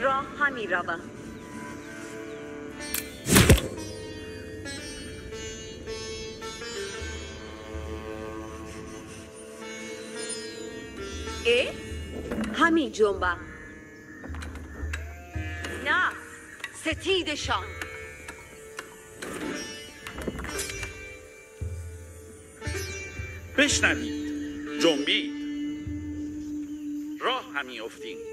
راه همی روم. ای همی جنبم. نه ستیدشان. بشنوید. جنبید. راه همی افتیم.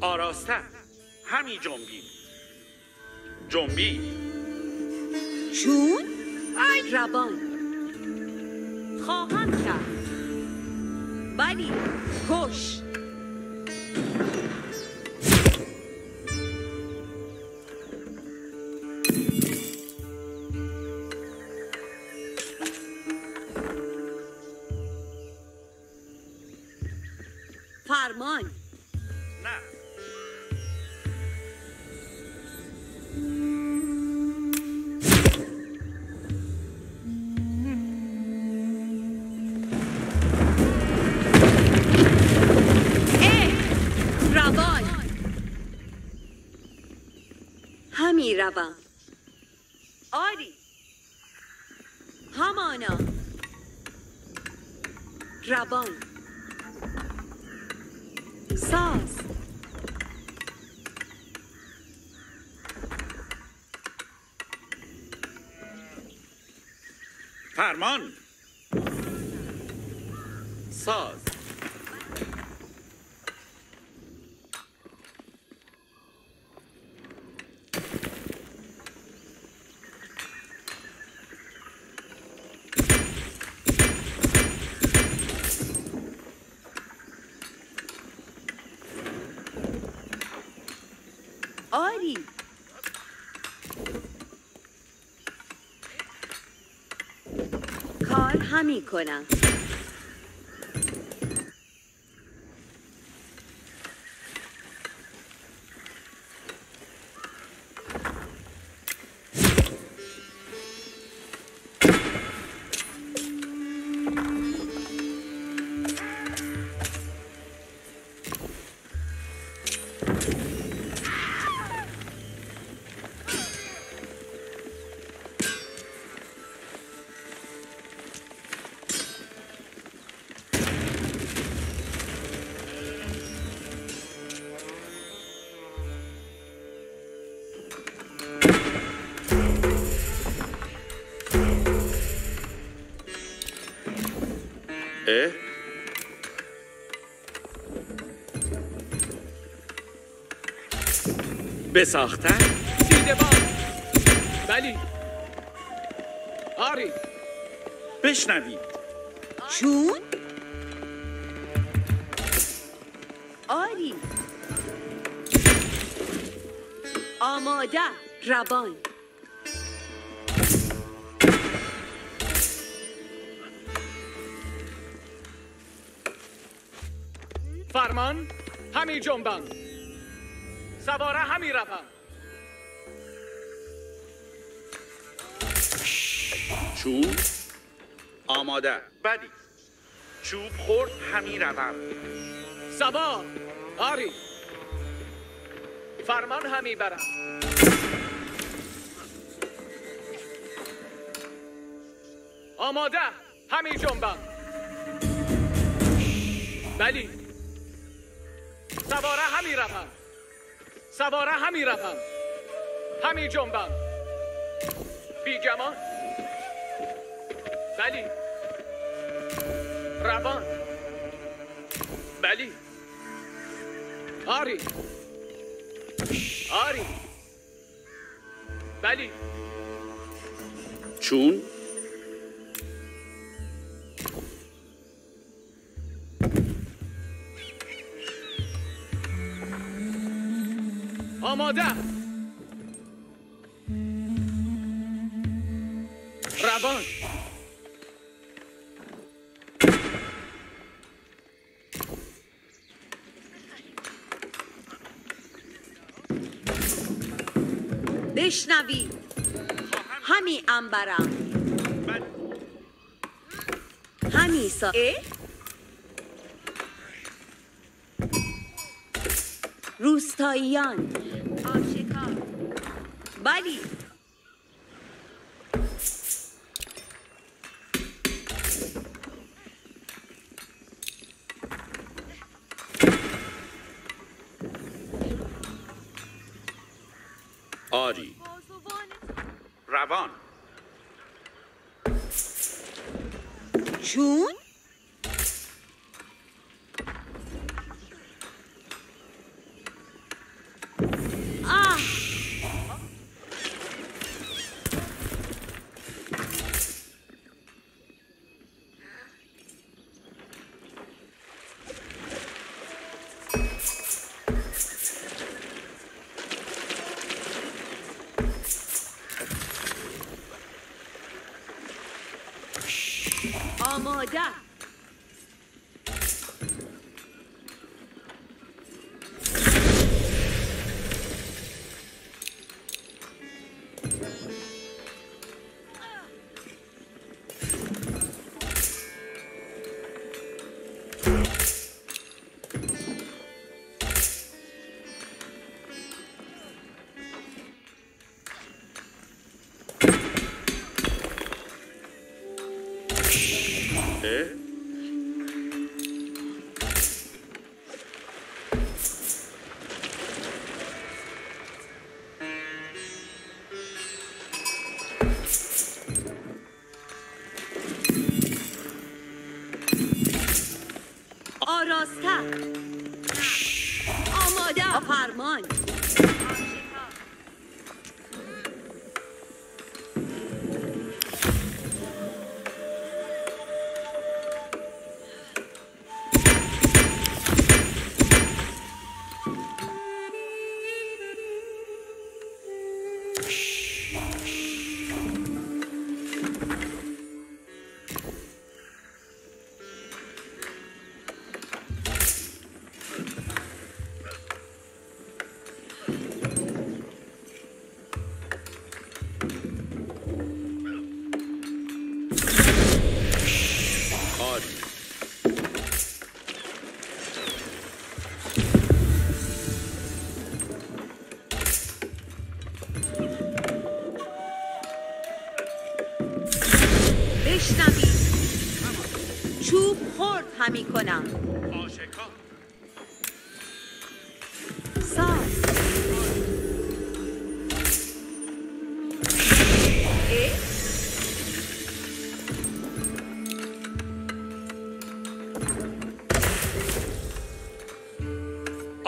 آراسته همی جنبیم جنبید چون؟ روان خواهم کرد. بلی کش. همی روم آری. همانا. روان. ساز. فرمان. ساز. آری. کار همی کنم. بساختن؟ دیدبان بلی آری. بشنوید. چون؟ آری. آماده. روان. فرمان همی جنبم. سواره همی روم. چوب آماده. بدی. چوب خورد همی روم. سوار. آری. فرمان همی برم. آماده همی جنبم. بلی. سواره همی روم سواره همی روم همی جنبم. بیگمان بلی. روان. بلی. آری. آری. بلی. چون؟ آمادم روان. بشنوی. همی انبرم. همی سا روستاییان. آشکار بلی آری. روان. چون؟ آماده اه؟ آراسته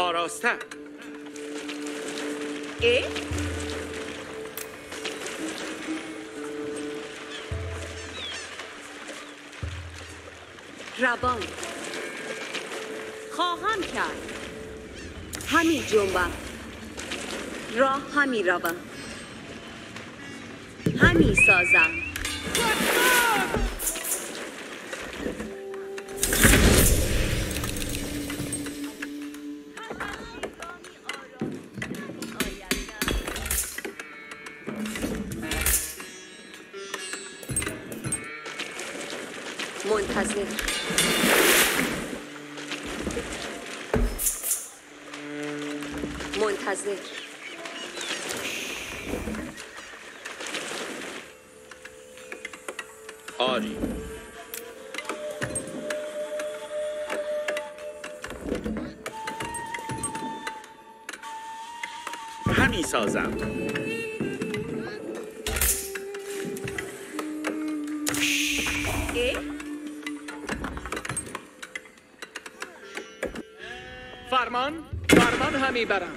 آراسته اه؟ روان خواهم کرد. همی جنبم راه همی روم. همی سازم. منتظر. منتظر. آری. همی سازم. فرمان همی برم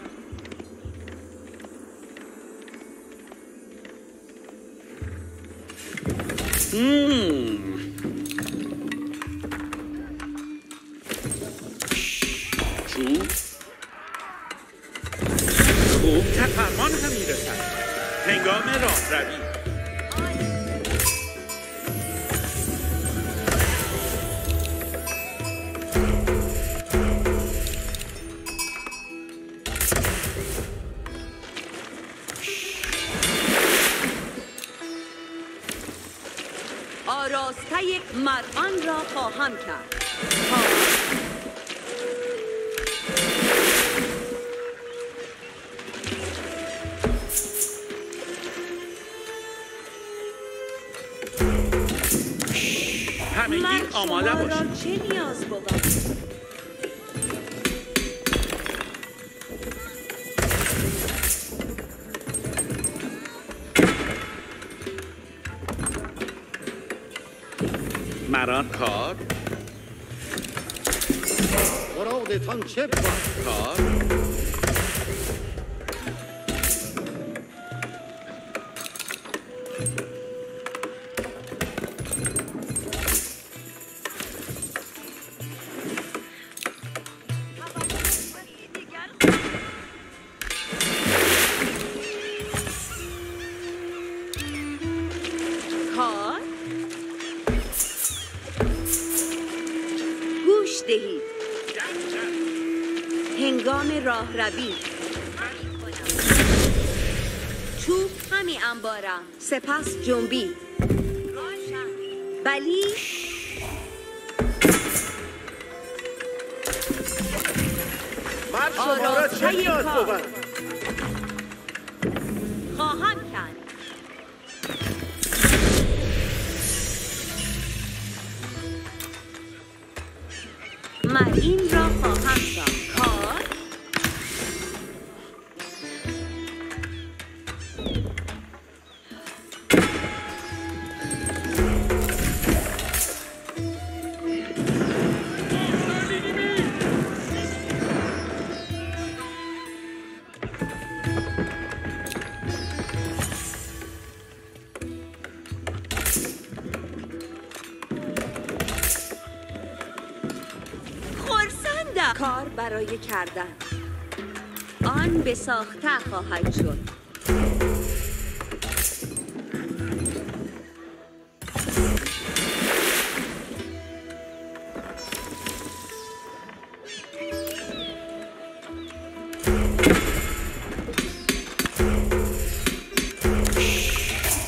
چوب خوب که فرمان همی رسد هنگام راه روی. همگی آماده باشید. چه نیاز بود مران کار. مرادتان چه بود کار. دهید هنگام راه روی چوب همی انبارم. سپس جنبی. بلی من شما را چه نیاز. بود کردن. آن به ساخته خواهد شد.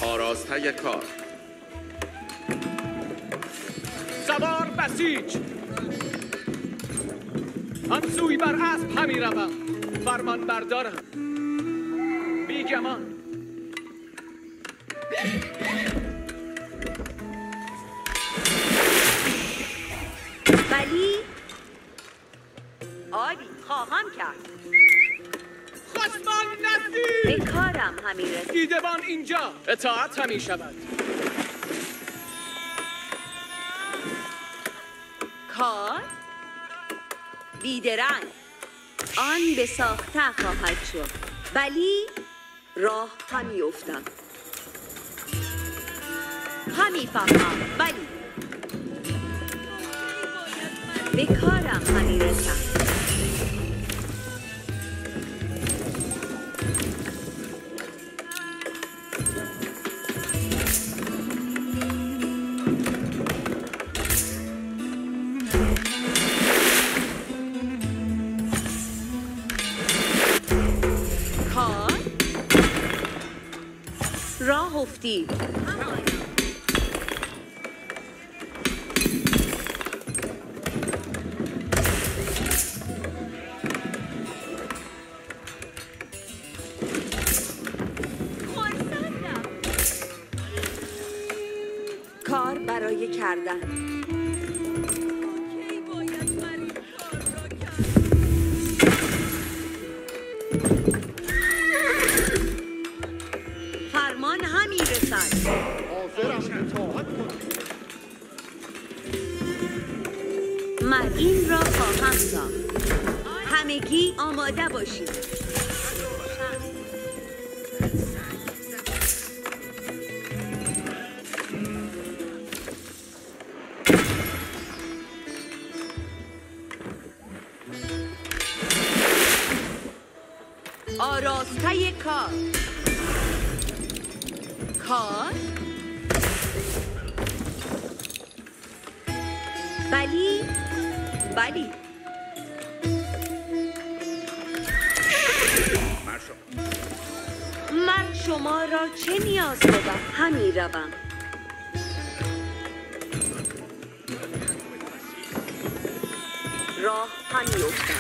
آراسته کار. سوار بسیج. آن سوی بر اسب همی روم. فرمان بردارم. بیگمان ولی عالی خواهم کرد. خسمان نزدیک به کارم همی رسید. دیدبان اینجا. اطاعت همی شود. کار؟ بیدرنگ. آن به ساخته خواهد شد ولی راه همی افتم همی فهمم ولی. به کارم همی رسم. 50. کار برای کردن آماده باشید. آراسته کار. کار؟ بلی. بلی. شما را چه نیاز بدم همی روم. راه همی افتم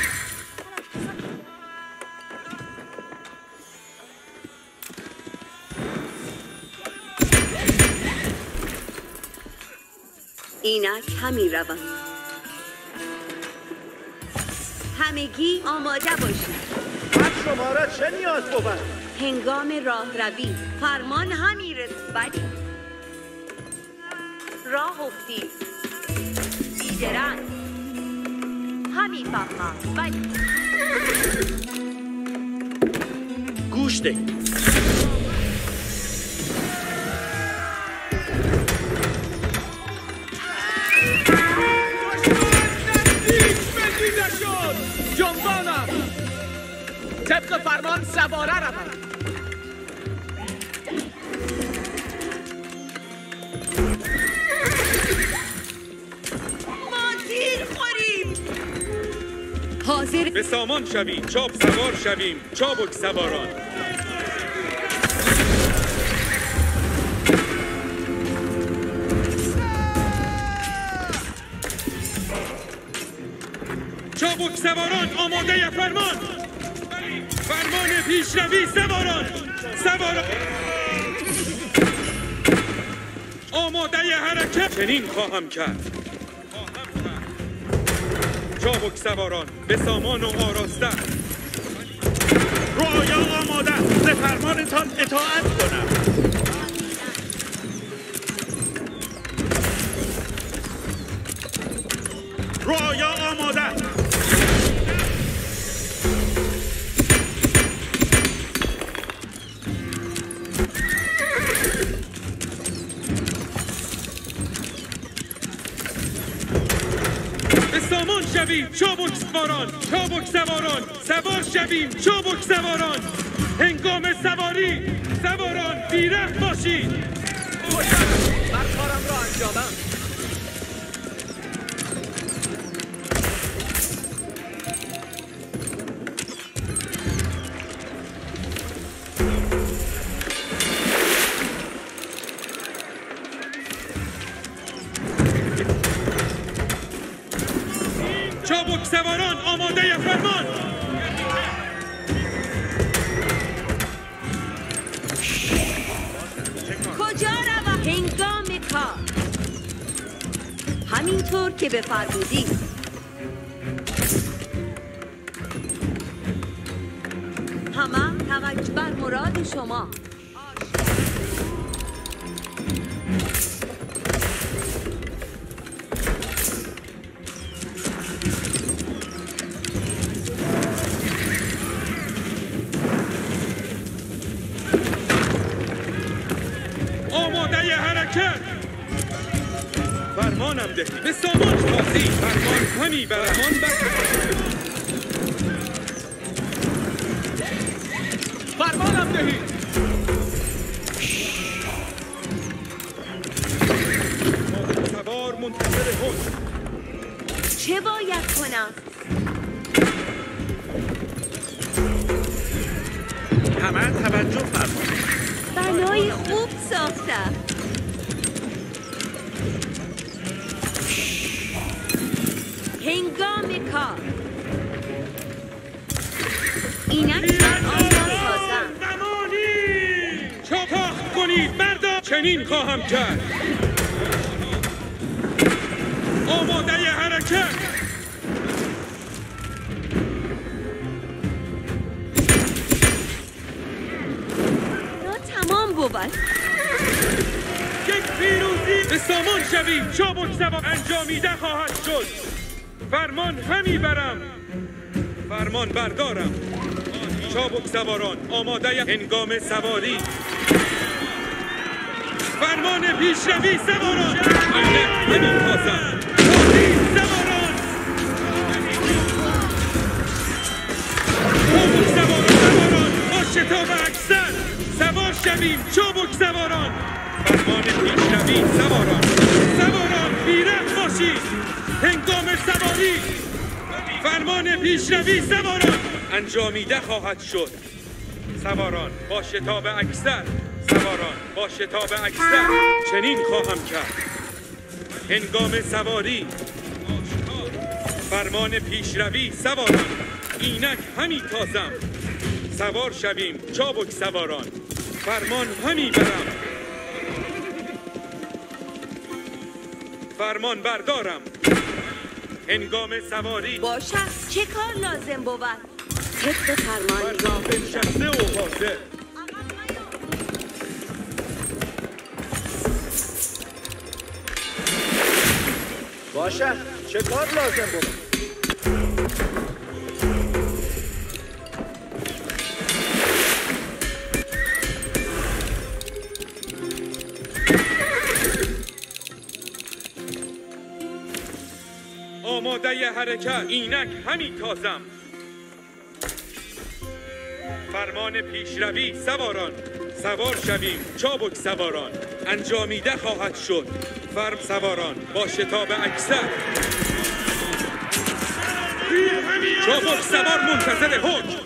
اینا همی روم. همگی آماده باشید. شما را چه نیاز بود هنگام راه روی فرمان همی بلی راه افتی بیدرنگ. همی فهمم گوش ده دیده شد جنبانم. طبق فرمان سواره روم. حاضر به سامان شویم چاپ سوار شویم چابک سواران. چابک سواران آماده فرمان. فرمان پیشروی سواران. سواران. آماده حرکت. چنین خواهم کرد. چابک سواران به سامان و آراسته رعایا آماده به فرمانتان اطاعت کنم شویم چابک سواران چابک سواران سوار شویم چابک سواران. هنگام سواری سواران بیرحم باشید بر کارم را انجامم. همینطور که بفرمودی همه توجه بر مراد شما. همی برمان بر فرمانم دهید. سوار منتظر حکم چه باید کنم؟ همه توجه فرمان بنای خوب ساختم. کار. اینک من سازم. زمانی! چاپاخ کنید مردا! چنین خواهم کرد. آماده حرکت! را تمام بود. یک پیروزی به سامان شویم. چابک سوار انجامیده خواهد شد. فرمان همی برم فرمان بردارم. چابک سواران آماده هنگام سواری. فرمان پیشروی سواران. بله همین خواستم تازی سواران چابک سواران سواران اکثر. سوار شویم چابک سواران. فرمان پیشروی سواران. سواران بیرحم باشید هنگام سواری فرمان پیشروی سواران انجامیده خواهد شد. سواران با شتاب اکثر سواران با شتاب اکثر چنین خواهم کرد. هنگام سواری فرمان پیشروی سواران اینک همی تازم. سوار شویم چابک سواران فرمان همی برم. فرمان بردارم. هنگام سواری. باشد. چه کار لازم بود؟ طبق فرمان بنشسته و حاضر. باشه چه کار لازم بود؟ حرکت اینک همی تازم. فرمان پیشروی سواران. سوار شویم چابک سواران. انجامیده خواهد شد. فرم سواران با شتاب اکثر. چابک سوار منتظر حکم.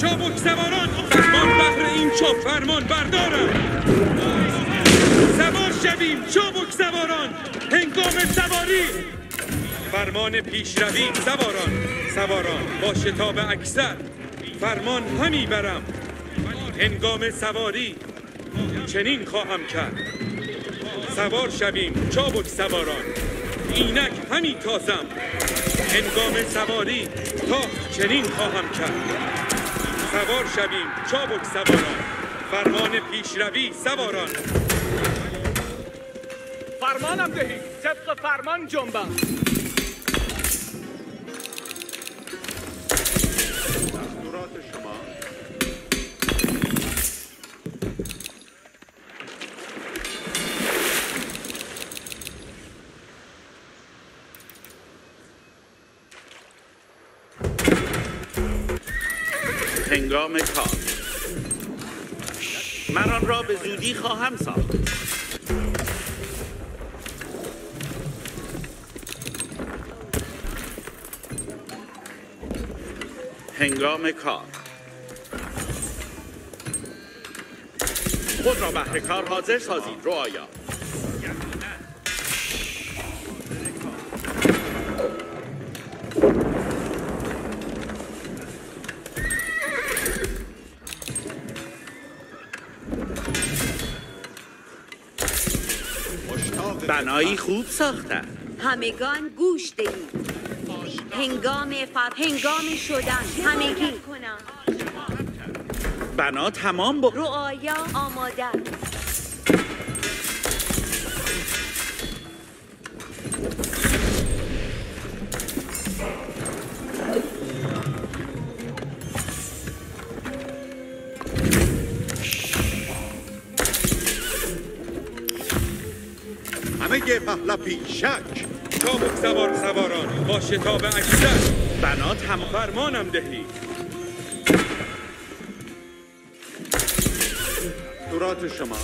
چابک سواران فرمان بهر این چوب فرمان بردارم. شویم چابک سواران هنگام سواری. فرمان پیشروی سواران سواران با شتاب اکثر. فرمان همی برم هنگام سواری چنین خواهم کرد. سوار شویم چابک سواران اینک همی تازم. هنگام سواری تا چنین خواهم کرد. سوار شویم چابک سواران فرمان پیشروی سواران. فرمانم دهید طبق فرمان جنبم. هنگام کار. من آن را به زودی خواهم ساخت. هنگام کار. خود را بهر کار حاضر سازید. رعایا بنایی خوب ساختن. همگان گوش دهید. هنگام فر هنگام شدن. همگی. بنا تمام با رعایا آماده همه پهلپی شک. چابک سوار سواران با شتاب اکثر بنا تمام فرمانم دهید دستورات شما.